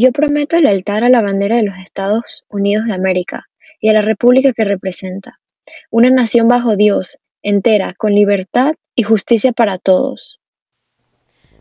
Yo prometo lealtad a la bandera de los Estados Unidos de América y a la república que representa, una nación bajo Dios, entera, con libertad y justicia para todos.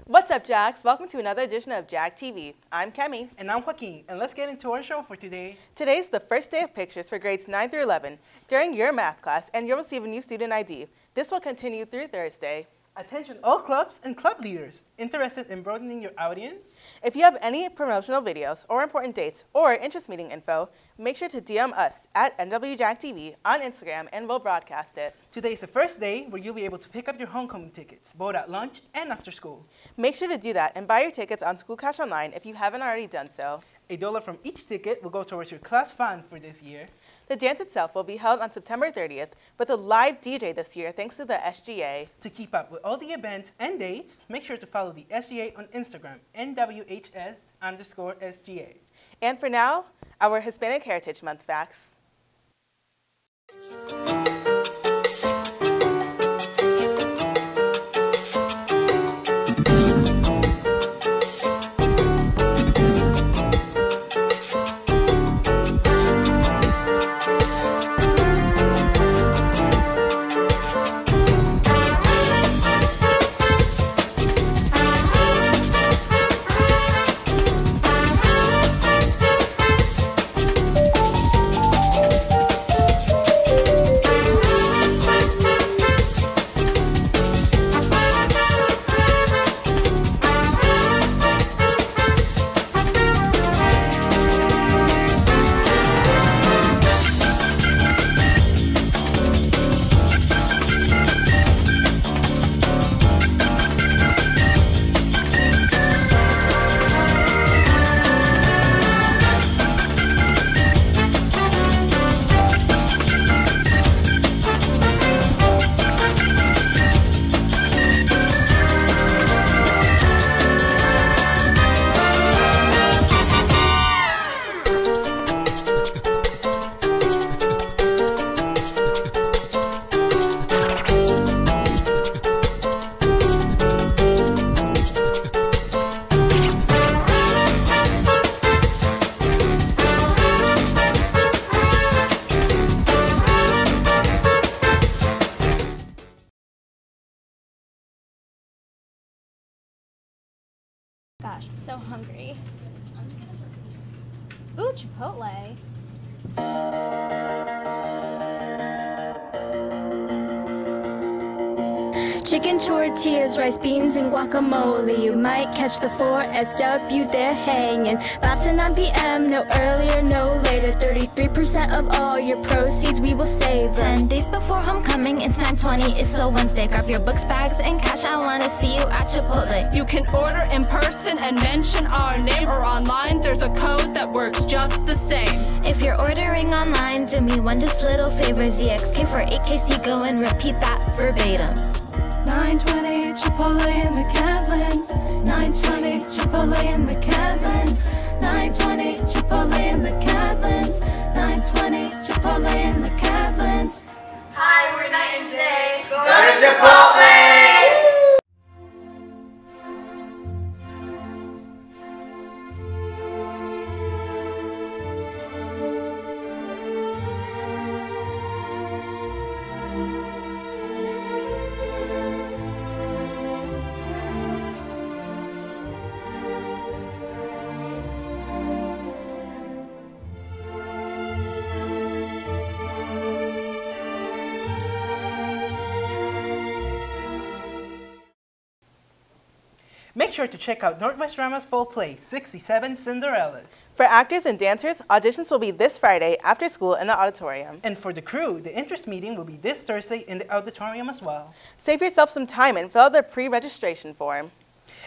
What's up, Jacks? Welcome to another edition of Jack TV. I'm Kemi. And I'm Joaquin, and let's get into our show for today. Today's the first day of pictures for grades 9 through 11 during your math class, and you'll receive a new student ID. This will continue through Thursday. Attention all clubs and club leaders interested in broadening your audience. If you have any promotional videos or important dates or interest meeting info, make sure to DM us at NWJagTV on Instagram and we'll broadcast it. Today is the first day where you'll be able to pick up your homecoming tickets, both at lunch and after school. Make sure to do that and buy your tickets on School Cash Online if you haven't already done so. A dollar from each ticket will go towards your class fund for this year. The dance itself will be held on September 30th with a live DJ this year thanks to the SGA. To keep up with all the events and dates, make sure to follow the SGA on Instagram, NWHS underscore SGA. And for now, our Hispanic Heritage Month facts. Gosh, I'm so hungry. Ooh, Chipotle. Chicken tortillas, rice beans, and guacamole. You might catch the 4SW there hanging. 5 to 9 p.m., no earlier, no later. 33% of all your proceeds we will save. 10 days before homecoming, it's 920, it's a Wednesday. Grab your books, bags, and cash. I wanna see you at Chipotle. You can order in person and mention our name or online. There's a code that works just the same. If you're ordering online, do me one just little favor. ZXK for 8KC, go and repeat that verbatim. 920 Chipotle in the Kentlands. 920 Chipotle in the Kentlands. 920 Chipotle in the Kentlands. Make sure to check out Northwest Drama's full play, 67 Cinderellas. For actors and dancers, auditions will be this Friday after school in the auditorium. And for the crew, the interest meeting will be this Thursday in the auditorium as well. Save yourself some time and fill out the pre-registration form.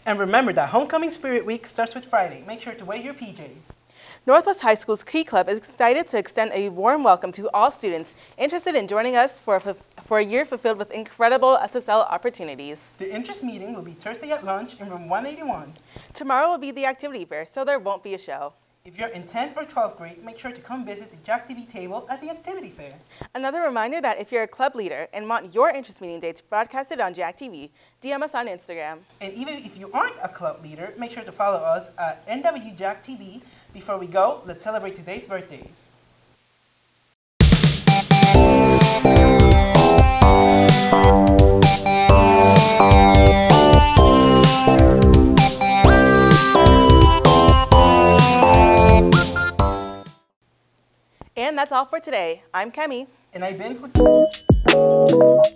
And remember that Homecoming Spirit Week starts with Friday. Make sure to wear your PJs. Northwest High School's Key Club is excited to extend a warm welcome to all students interested in joining us for a, for a year fulfilled with incredible SSL opportunities. The interest meeting will be Thursday at lunch in room 181. Tomorrow will be the activity fair, so there won't be a show. If you're in 10th or 12th grade, make sure to come visit the Jag TV table at the activity fair. Another reminder that if you're a club leader and want your interest meeting dates broadcasted on Jag TV, DM us on Instagram. And even if you aren't a club leader, make sure to follow us at NW Jag TV. Before we go, let's celebrate today's birthdays. And that's all for today. I'm Kemi. And I've been.